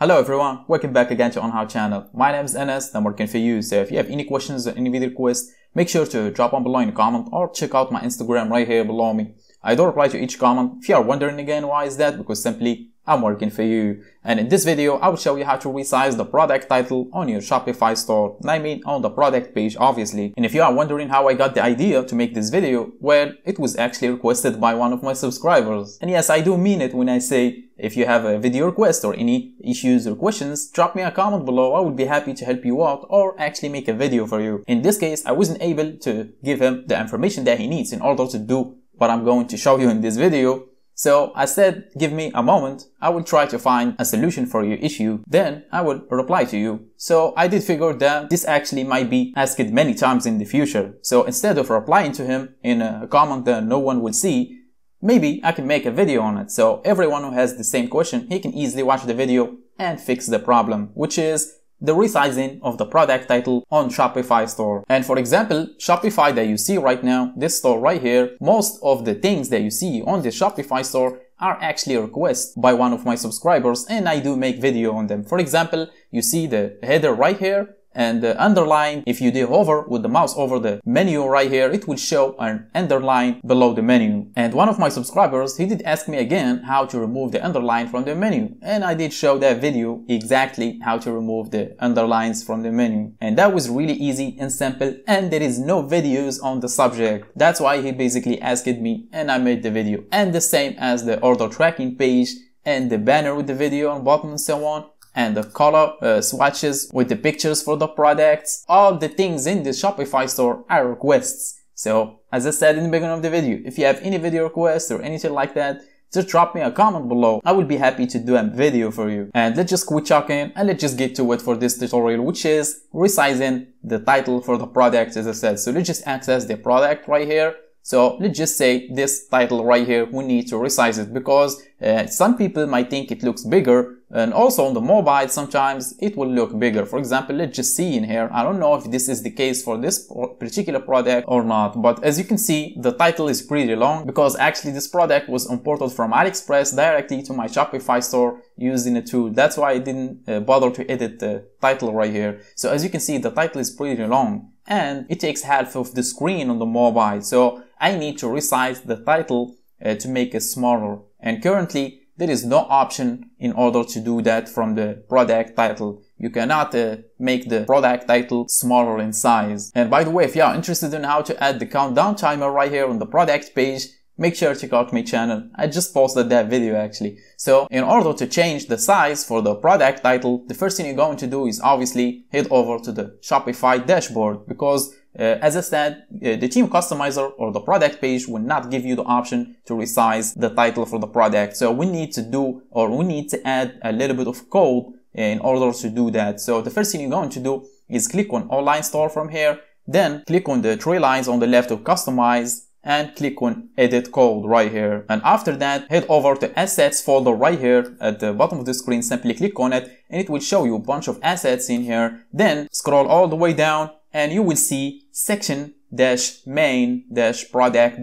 Hello everyone, welcome back again to On How channel. My name is Anas, I'm working for you. So if you have any questions or any video requests, make sure to drop them below in a comment or check out my Instagram right here below me. I do reply to each comment. If you are wondering again why is that, because simply I'm working for you. And in this video, I will show you how to resize the product title on your Shopify store. And I mean on the product page, obviously. And if you are wondering how I got the idea to make this video, well, it was actually requested by one of my subscribers. And yes, I do mean it when I say if you have a video request or any issues or questions, drop me a comment below. I would be happy to help you out or actually make a video for you. In this case, I wasn't able to give him the information that he needs in order to do what I'm going to show you in this video. So I said, give me a moment. I will try to find a solution for your issue. Then I will reply to you. So I did figure that this actually might be asked many times in the future. So instead of replying to him in a comment that no one will see, maybe I can make a video on it. So everyone who has the same question, he can easily watch the video and fix the problem, which is the resizing of the product title on Shopify store. And for example, Shopify that you see right now, this store right here, most of the things that you see on the Shopify store are actually requests by one of my subscribers and I do make video on them. For example, you see the header right here and the underline if you do hover with the mouse over the menu right here it will show an underline below the menu. And one of my subscribers he did ask me again how to remove the underline from the menu. And I did show that video exactly how to remove the underlines from the menu. And that was really easy and simple and there is no videos on the subject. That's why he basically asked me and I made the video. And the same as the order tracking page and the banner with the video on bottom and so on and the color uh, swatches with the pictures for the products. All the things in the Shopify store are requests. So as I said in the beginning of the video, if you have any video requests or anything like that, just drop me a comment below. I will be happy to do a video for you. And let's just quit talking and let's just get to it for this tutorial, which is resizing the title for the product, as I said. So let's just access the product right here. So let's just say this title right here, we need to resize it because uh, some people might think it looks bigger and also on the mobile, sometimes it will look bigger. For example, let's just see in here. I don't know if this is the case for this particular product or not, but as you can see, the title is pretty long because actually this product was imported from AliExpress directly to my Shopify store using a tool. That's why I didn't uh, bother to edit the title right here. So as you can see, the title is pretty long and it takes half of the screen on the mobile. So I need to resize the title uh, to make it smaller. And currently there is no option in order to do that from the product title. You cannot uh, make the product title smaller in size. And by the way, if you are interested in how to add the countdown timer right here on the product page, make sure to check out my channel. I just posted that video actually. So in order to change the size for the product title, the first thing you're going to do is obviously head over to the Shopify dashboard because uh, as I said, uh, the theme customizer or the product page will not give you the option to resize the title for the product. So we need to do or we need to add a little bit of code in order to do that. So the first thing you're going to do is click on online store from here, then click on the three lines on the left to customize and click on edit code right here. And after that, head over to assets folder right here at the bottom of the screen, simply click on it and it will show you a bunch of assets in here. Then scroll all the way down and you will see section dash main dash product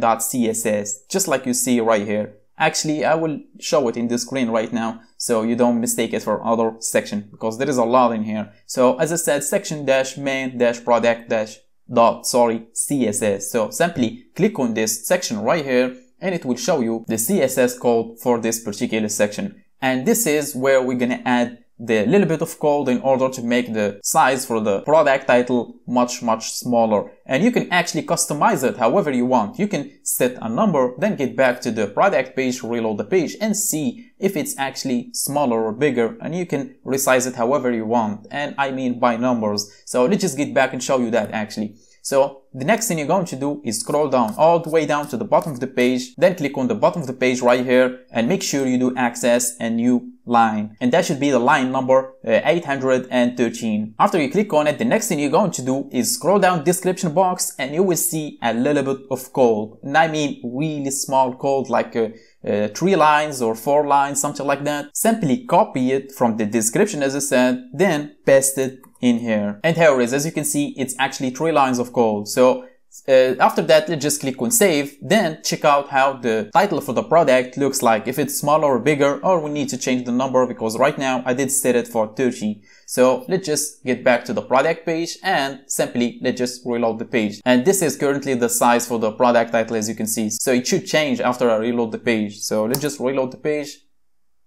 just like you see right here actually i will show it in the screen right now so you don't mistake it for other section because there is a lot in here so as i said section dash main dash product dash dot sorry css so simply click on this section right here and it will show you the css code for this particular section. And this is where we're gonna add the little bit of code in order to make the size for the product title much much smaller. And you can actually customize it however you want. You can set a number then get back to the product page reload the page and see if it's actually smaller or bigger. And you can resize it however you want. And I mean by numbers. So let's just get back and show you that actually. So the next thing you're going to do is scroll down all the way down to the bottom of the page, then click on the bottom of the page right here and make sure you do access and new line. And that should be the line number uh, 813. After you click on it, the next thing you're going to do is scroll down description box and you will see a little bit of code. And I mean really small code like uh, uh, three lines or four lines, something like that. Simply copy it from the description as I said, then paste it in here. And here it is, as you can see, it's actually three lines of code. So uh, after that, let's just click on save. Then check out how the title for the product looks like. If it's smaller or bigger, or we need to change the number because right now I did set it for 30. So let's just get back to the product page and simply let's just reload the page. And this is currently the size for the product title as you can see. So it should change after I reload the page. So let's just reload the page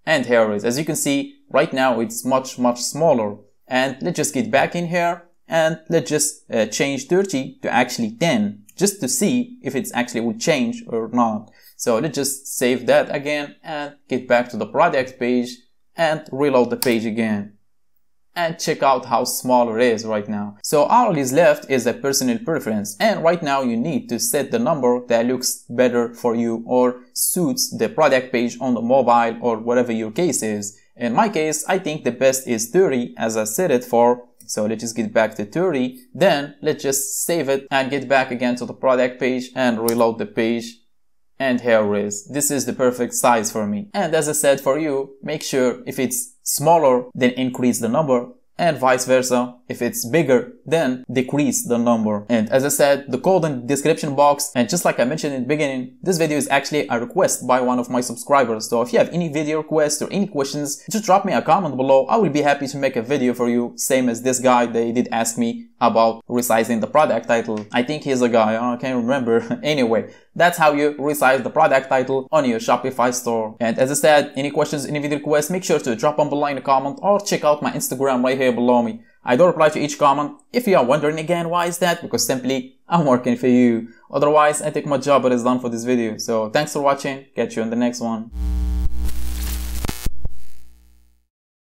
and here it is. As you can see, right now it's much, much smaller. And let's just get back in here and let's just uh, change 30 to actually 10 just to see if it's actually will change or not. So let's just save that again and get back to the product page and reload the page again and check out how small it is right now. So all is left is a personal preference and right now you need to set the number that looks better for you or suits the product page on the mobile or whatever your case is. In my case, I think the best is 30 as I set it for so let's just get back to 30. Then let's just save it and get back again to the product page and reload the page. And here it is. This is the perfect size for me. And as I said for you, make sure if it's smaller, then increase the number and vice versa. If it's bigger, then decrease the number. And as I said, the code in the description box. And just like I mentioned in the beginning, this video is actually a request by one of my subscribers. So if you have any video requests or any questions, just drop me a comment below. I will be happy to make a video for you. Same as this guy, they did ask me about resizing the product title. I think he's a guy, I can't remember. anyway, that's how you resize the product title on your Shopify store. And as I said, any questions, any video requests, make sure to drop them below in the comment or check out my Instagram right here below me. I don't reply to each comment. If you are wondering again why is that, because simply I'm working for you. Otherwise, I think my job is done for this video. So thanks for watching. Catch you in the next one.